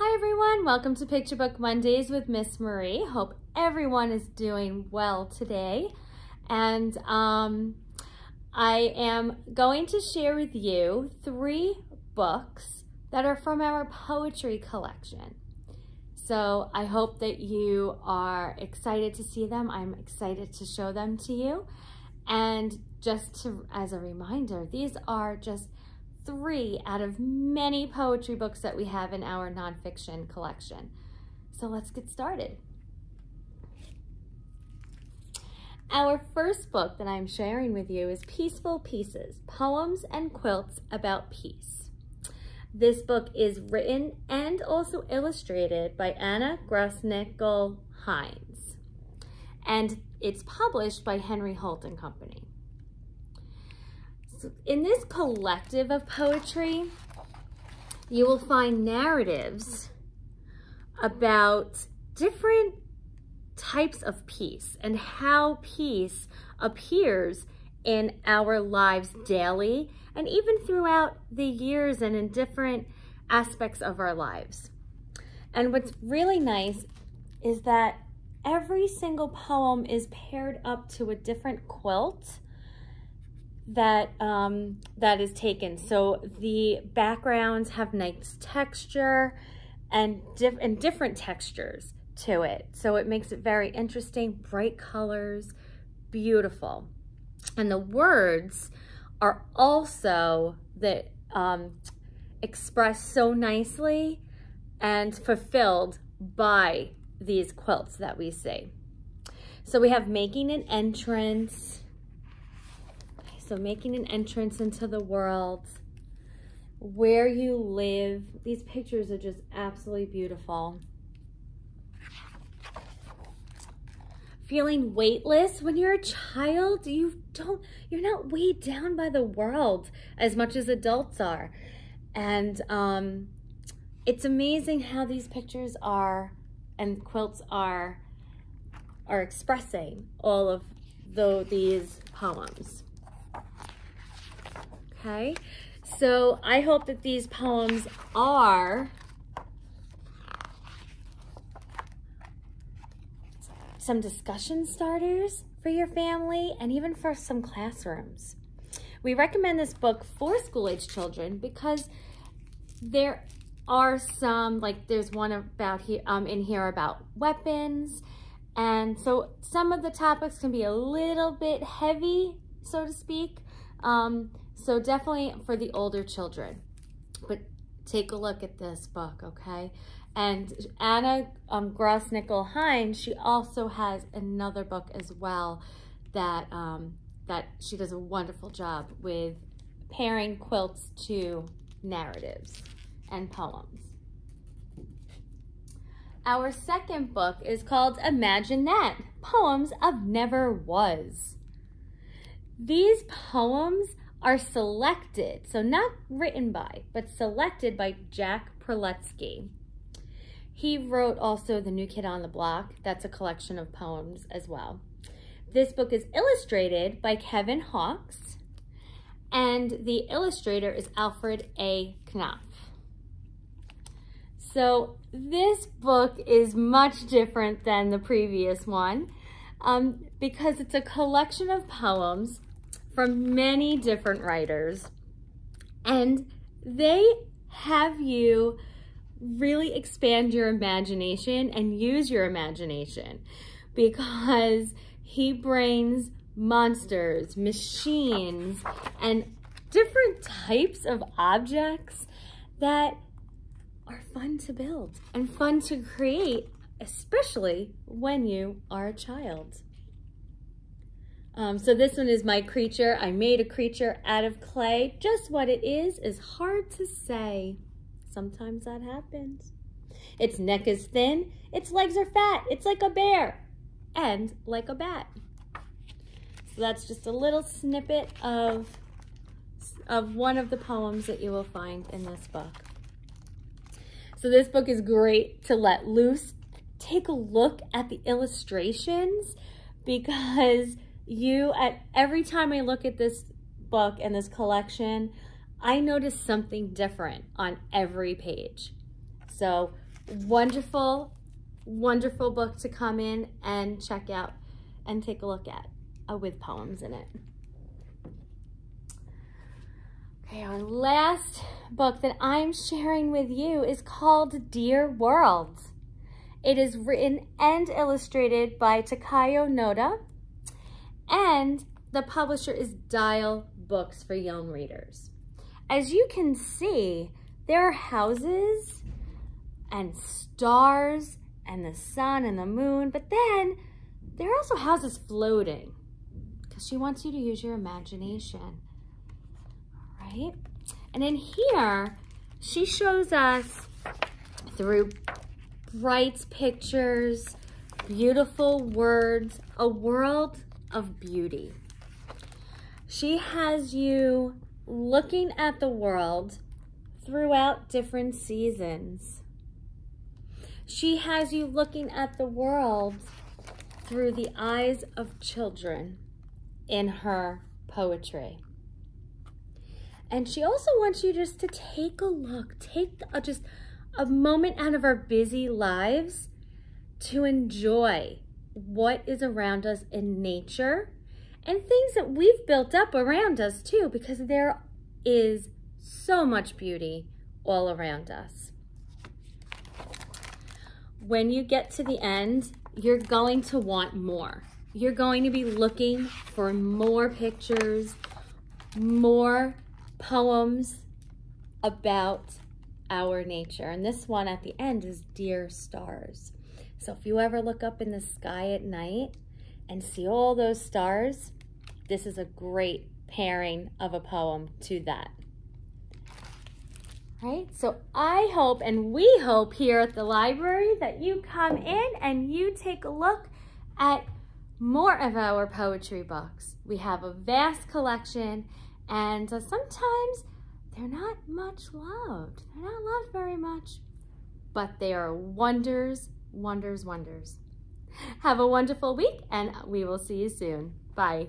Hi everyone, welcome to Picture Book Mondays with Miss Marie. Hope everyone is doing well today. And um, I am going to share with you three books that are from our poetry collection. So I hope that you are excited to see them. I'm excited to show them to you. And just to, as a reminder, these are just three out of many poetry books that we have in our nonfiction collection. So let's get started. Our first book that I'm sharing with you is Peaceful Pieces, Poems and Quilts About Peace. This book is written and also illustrated by Anna Grossnickle Hines, and it's published by Henry Holt and Company in this collective of poetry, you will find narratives about different types of peace and how peace appears in our lives daily and even throughout the years and in different aspects of our lives. And what's really nice is that every single poem is paired up to a different quilt that um, that is taken. So the backgrounds have nice texture and, diff and different textures to it. So it makes it very interesting, bright colors, beautiful. And the words are also that um, expressed so nicely and fulfilled by these quilts that we see. So we have making an entrance, so making an entrance into the world, where you live. These pictures are just absolutely beautiful. Feeling weightless when you're a child, you don't, you're not weighed down by the world as much as adults are. And um, it's amazing how these pictures are and quilts are are expressing all of the, these poems okay? So I hope that these poems are some discussion starters for your family and even for some classrooms. We recommend this book for school-age children because there are some, like there's one about here, um, in here about weapons. And so some of the topics can be a little bit heavy, so to speak. Um, so definitely for the older children, but take a look at this book, okay? And Anna um, Grossnickle Hines, she also has another book as well that, um, that she does a wonderful job with pairing quilts to narratives and poems. Our second book is called Imagine That, Poems of Never Was. These poems are selected, so not written by, but selected by Jack Prelutsky. He wrote also The New Kid on the Block. That's a collection of poems as well. This book is illustrated by Kevin Hawkes, and the illustrator is Alfred A. Knopf. So this book is much different than the previous one um, because it's a collection of poems from many different writers. And they have you really expand your imagination and use your imagination because he brings monsters, machines, and different types of objects that are fun to build and fun to create, especially when you are a child. Um, so this one is my creature. I made a creature out of clay. Just what it is is hard to say. Sometimes that happens. Its neck is thin. Its legs are fat. It's like a bear and like a bat. So that's just a little snippet of, of one of the poems that you will find in this book. So this book is great to let loose. Take a look at the illustrations because you, at every time I look at this book and this collection, I notice something different on every page. So wonderful, wonderful book to come in and check out and take a look at uh, with poems in it. Okay, our last book that I'm sharing with you is called Dear World. It is written and illustrated by Takayo Noda, and the publisher is Dial Books for Young Readers. As you can see, there are houses and stars and the sun and the moon, but then there are also houses floating because she wants you to use your imagination, right? And in here, she shows us through bright pictures, beautiful words, a world of beauty. She has you looking at the world throughout different seasons. She has you looking at the world through the eyes of children in her poetry. And she also wants you just to take a look, take a, just a moment out of our busy lives to enjoy what is around us in nature and things that we've built up around us too, because there is so much beauty all around us. When you get to the end, you're going to want more. You're going to be looking for more pictures, more poems about our nature. And this one at the end is Dear Stars. So if you ever look up in the sky at night and see all those stars, this is a great pairing of a poem to that. Right? So I hope and we hope here at the library that you come in and you take a look at more of our poetry books. We have a vast collection and uh, sometimes they're not much loved. They're not loved very much, but they are wonders, wonders, wonders. Have a wonderful week and we will see you soon. Bye.